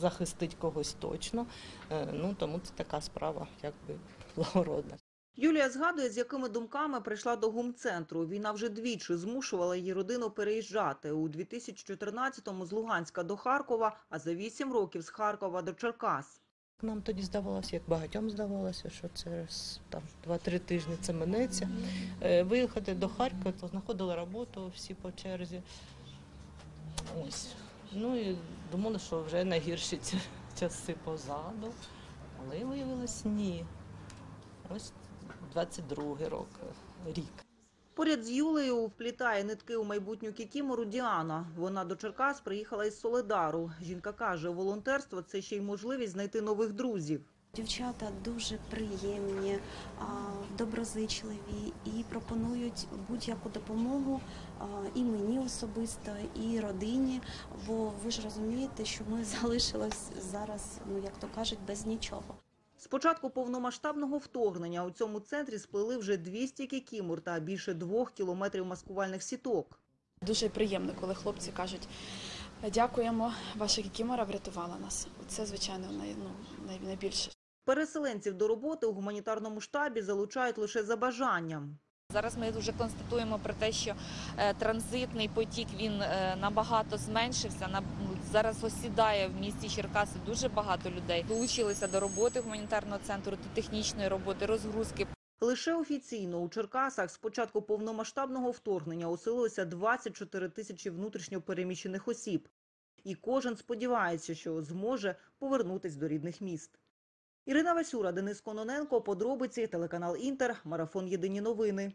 захистить когось точно. Е, Ну тому це така справа, якби благородна. Юлія згадує, з якими думками прийшла до гумцентру. Війна вже двічі змушувала її родину переїжджати. У 2014-му з Луганська до Харкова, а за вісім років з Харкова до Черкас. Нам тоді здавалося, як багатьом здавалося, що це там 2-3 тижні це минеться. Е, Виїхати до Харкова, то знаходили роботу всі по черзі. Ось. Ну і думали, що вже найгірші часи позаду. Але виявилось ні. Ось 22-й рок, рік. Поряд з Юлею вплітає нитки у майбутню кікімору Діана. Вона до Черкас приїхала із Соледару. Жінка каже, волонтерство це ще й можливість знайти нових друзів. Дівчата дуже приємні, доброзичливі і пропонують будь-яку допомогу і мені особисто, і родині. Бо ви ж розумієте, що ми залишились зараз, ну як то кажуть, без нічого. З початку повномасштабного вторгнення у цьому центрі сплели вже 200 кікімор та більше двох кілометрів маскувальних сіток. Дуже приємно, коли хлопці кажуть, дякуємо, ваша кікімора врятувала нас. Це, звичайно, най, ну, найбільше. Переселенців до роботи у гуманітарному штабі залучають лише за бажанням. Зараз ми вже констатуємо про те, що е, транзитний потік він е, набагато зменшився. Зараз осідає в місті Черкаси дуже багато людей. Долучилися до роботи гуманітарного центру, до технічної роботи, розгрузки. Лише офіційно у Черкасах з початку повномасштабного вторгнення оселилося 24 тисячі внутрішньо переміщених осіб. І кожен сподівається, що зможе повернутись до рідних міст. Ірина Васюра, Денис Кононенко, подробиці, телеканал Інтер, марафон Єдині новини.